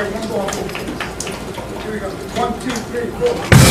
got one ball. Here we go. One, two, three, four.